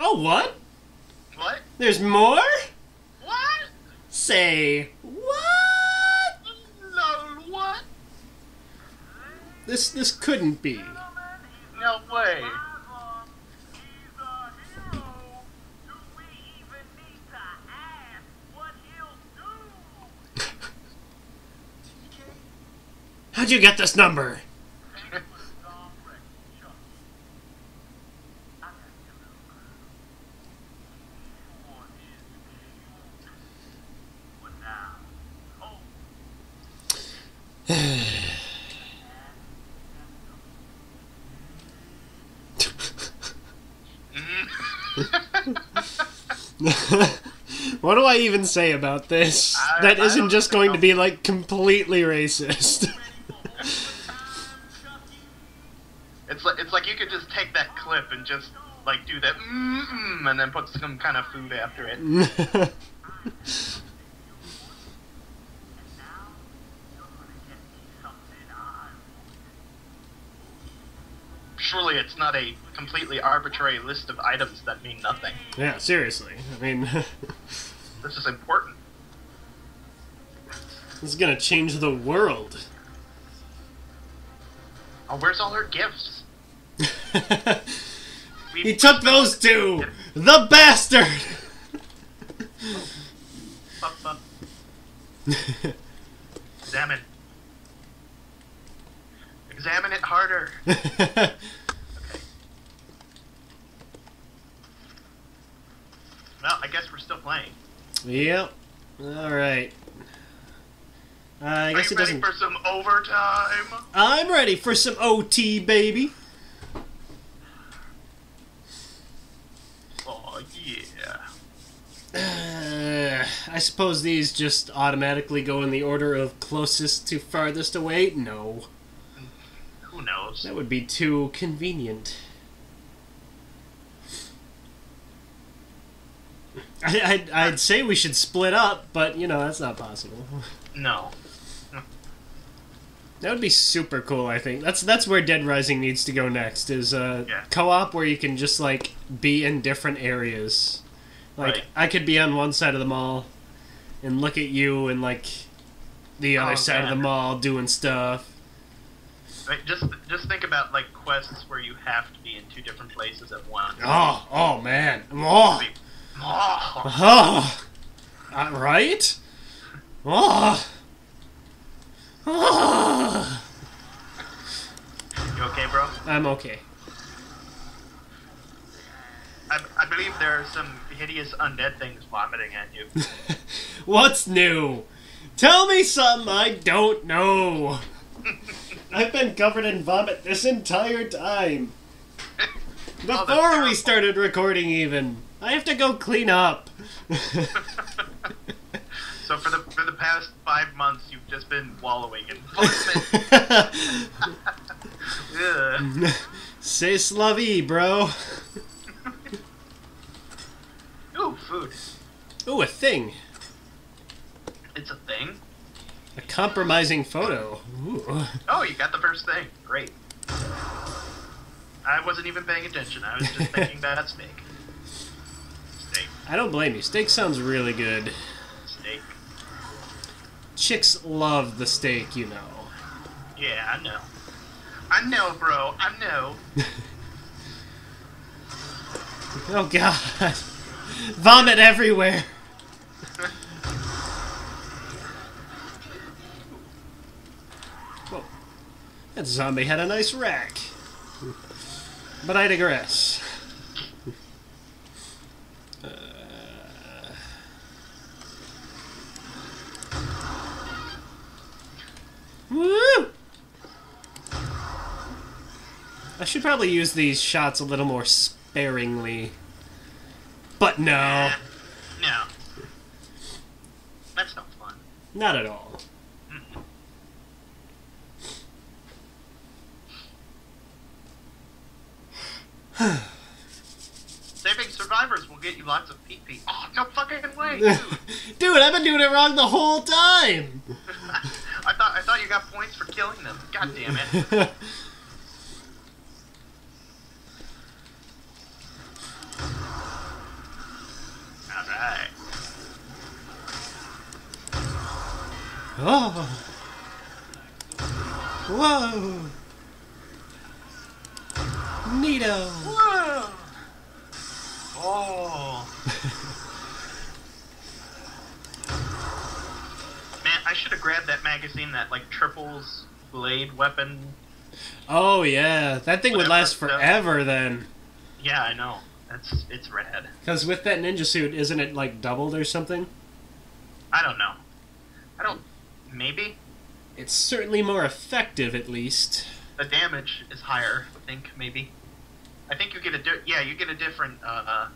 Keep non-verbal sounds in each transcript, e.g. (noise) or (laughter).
Oh, what? What? There's more? What? Say, what? No, what? This this couldn't be. No way. (laughs) How'd you get this number? (sighs) what do I even say about this? I- that I isn't just going to be like completely racist. (laughs) It's like it's like you could just take that clip and just like do that and then put some kind of food after it. (laughs) Surely it's not a completely arbitrary list of items that mean nothing. yeah, seriously. I mean, (laughs) This is important. this is gonna change the world. Oh, where's all her gifts? (laughs) He took those two! The bastard! (laughs) Examine. Examine it harder. Okay. Well, I guess we're still playing. Yep. Alright. Uh, I guess it ready doesn't. for some overtime? I'm ready for some OT, baby. Oh yeah. Uh, I suppose these just automatically go in the order of closest to farthest away? No. Who knows? That would be too convenient. I, I'd, I'd say we should split up, but you know, that's not possible. No. That would be super cool, I think. That's that's where Dead Rising needs to go next, is uh, Yeah. co-op where you can just, like, be in different areas. Like, Right. I could be on one side of the mall and look at you and, like, the other Oh, side of the mall doing stuff. Right, just just think about like quests where you have to be in two different places at once. Oh, oh, man. Oh! Oh. Oh, uh, right? Oh, oh. You okay, bro? I'm okay. I, I believe there are some hideous undead things vomiting at you. (laughs) What's new? Tell me something I don't know. (laughs) I've been covered in vomit this entire time. (laughs) Oh, Before we started recording, even. I have to go clean up. (laughs) So for the for the past five months, you've just been wallowing in. Ugh. C'est slavy, bro. (laughs) Ooh, food. Ooh, a thing. It's a thing. A compromising photo. Ooh. Oh, you got the first thing. Great. I wasn't even paying attention. I was just thinking (laughs) about steak. I don't blame you. Steak sounds really good. Steak. Chicks love the steak, you know. Yeah, I know. I know, bro. I know. (laughs) Oh god. Vomit everywhere. (laughs) Whoa. That zombie had a nice rack. But I digress. Uh, Woo! I should probably use these shots a little more sparingly. But no, No. That's not fun. not at all. (sighs) Saving survivors will get you lots of pee pee. Oh, no fucking way, (laughs) dude. Dude, I've been doing it wrong the whole time. (laughs) I thought I thought you got points for killing them. God damn it. (laughs) Oh. Whoa. Neato. Whoa! Oh. Man, I should have grabbed that magazine that like triples blade weapon. Oh yeah, that thing would last forever then. Yeah, I know. That's it's rad. Because with that ninja suit, isn't it like doubled or something? I don't know. I don't. Maybe It's certainly more effective, at least. the damage is higher. I think maybe. I think you get a di- yeah you get a different uh,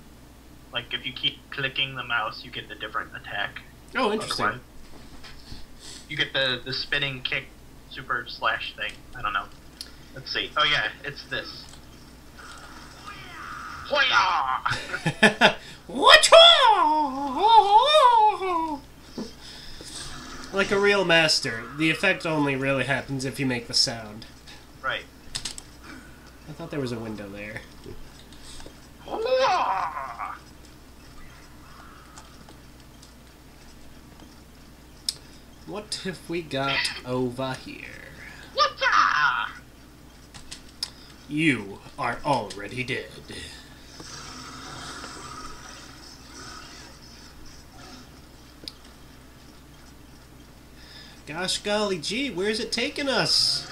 like if you keep clicking the mouse you get a different attack. Oh, interesting. Otherwise- You get the the spinning kick super slash thing. I don't know. Let's see. Oh yeah, it's this. Hoya! (laughs) (laughs) Like a real master, the effect only really happens if you make the sound. right. I thought there was a window there. What have we got over here? You are already dead. Gosh golly gee, where's it taking us?